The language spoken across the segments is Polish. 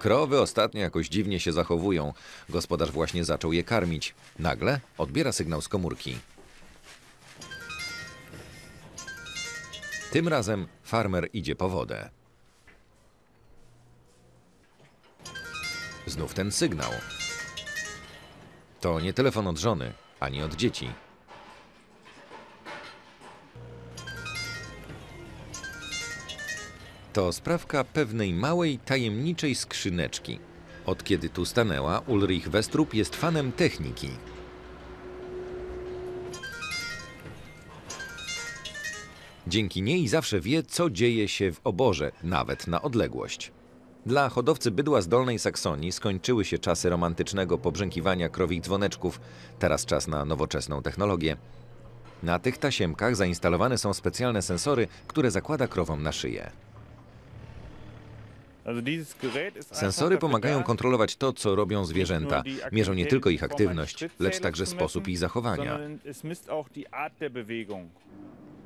Krowy ostatnio jakoś dziwnie się zachowują. Gospodarz właśnie zaczął je karmić. Nagle odbiera sygnał z komórki. Tym razem farmer idzie po wodę. Znów ten sygnał. To nie telefon od żony, ani od dzieci. To sprawka pewnej małej, tajemniczej skrzyneczki. Od kiedy tu stanęła, Ulrich Westrup jest fanem techniki. Dzięki niej zawsze wie, co dzieje się w oborze, nawet na odległość. Dla hodowcy bydła z Dolnej Saksonii skończyły się czasy romantycznego pobrzękiwania krowich dzwoneczków, teraz czas na nowoczesną technologię. Na tych tasiemkach zainstalowane są specjalne sensory, które zakłada krowom na szyję. Sensory pomagają kontrolować to, co robią zwierzęta. Mierzą nie tylko ich aktywność, lecz także sposób ich zachowania.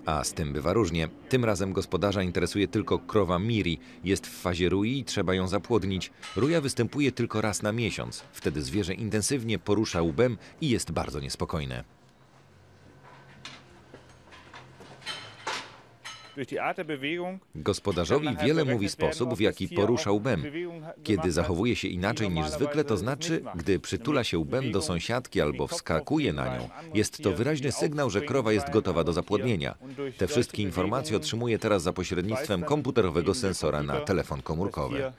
A z tym bywa różnie. Tym razem gospodarza interesuje tylko krowa Miri. Jest w fazie rui i trzeba ją zapłodnić. Ruja występuje tylko raz na miesiąc. Wtedy zwierzę intensywnie porusza łbem i jest bardzo niespokojne. Gospodarzowi wiele mówi sposób, w jaki porusza łbem. Kiedy zachowuje się inaczej niż zwykle, to znaczy, gdy przytula się łbem do sąsiadki albo wskakuje na nią, jest to wyraźny sygnał, że krowa jest gotowa do zapłodnienia. Te wszystkie informacje otrzymuje teraz za pośrednictwem komputerowego sensora na telefon komórkowy.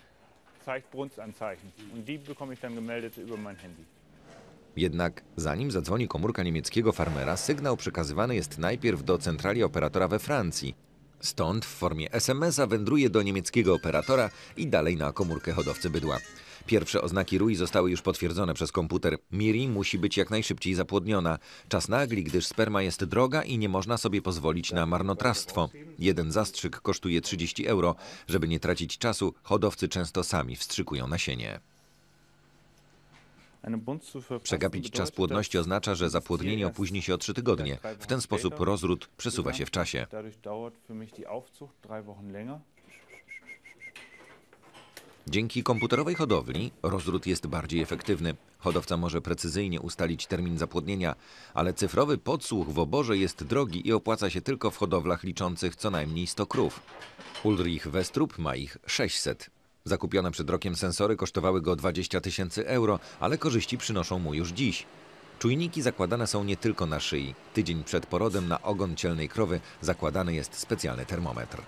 Jednak zanim zadzwoni komórka niemieckiego farmera, sygnał przekazywany jest najpierw do centrali operatora we Francji. Stąd w formie SMS-a wędruje do niemieckiego operatora i dalej na komórkę hodowcy bydła. Pierwsze oznaki RUI zostały już potwierdzone przez komputer. Miri musi być jak najszybciej zapłodniona. Czas nagli, gdyż sperma jest droga i nie można sobie pozwolić na marnotrawstwo. Jeden zastrzyk kosztuje 30 euro. Żeby nie tracić czasu, hodowcy często sami wstrzykują nasienie. Przegapić czas płodności oznacza, że zapłodnienie opóźni się o 3 tygodnie. W ten sposób rozród przesuwa się w czasie. Dzięki komputerowej hodowli rozród jest bardziej efektywny. Hodowca może precyzyjnie ustalić termin zapłodnienia, ale cyfrowy podsłuch w oborze jest drogi i opłaca się tylko w hodowlach liczących co najmniej 100 krów. Ulrich Westrup ma ich 600. Zakupione przed rokiem sensory kosztowały go 20 tysięcy euro, ale korzyści przynoszą mu już dziś. Czujniki zakładane są nie tylko na szyi. Tydzień przed porodem na ogon cielnej krowy zakładany jest specjalny termometr.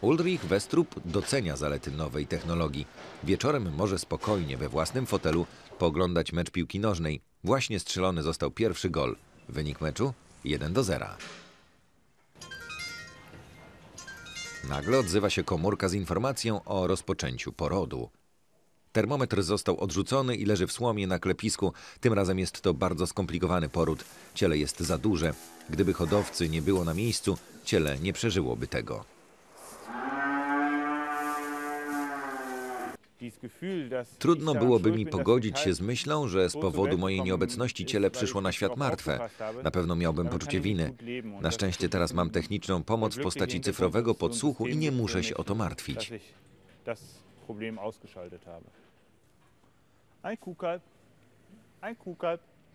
Ulrich Westrup docenia zalety nowej technologii. Wieczorem może spokojnie we własnym fotelu pooglądać mecz piłki nożnej. Właśnie strzelony został pierwszy gol. Wynik meczu 1 do 0. Nagle odzywa się komórka z informacją o rozpoczęciu porodu. Termometr został odrzucony i leży w słomie na klepisku. Tym razem jest to bardzo skomplikowany poród. Ciele jest za duże. Gdyby hodowcy nie było na miejscu, ciele nie przeżyłoby tego. Trudno byłoby mi pogodzić się z myślą, że z powodu mojej nieobecności ciele przyszło na świat martwe. Na pewno miałbym poczucie winy. Na szczęście teraz mam techniczną pomoc w postaci cyfrowego podsłuchu i nie muszę się o to martwić.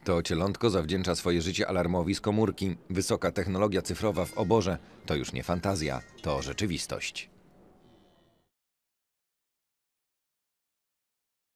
To cielątko zawdzięcza swoje życie alarmowi z komórki. Wysoka technologia cyfrowa w oborze to już nie fantazja, to rzeczywistość.